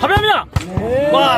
화면이야. 와.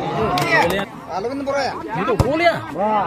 अलग बोला ये तो बोलिया वाह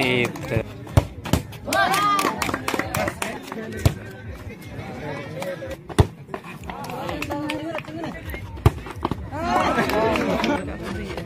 Eita. Ah!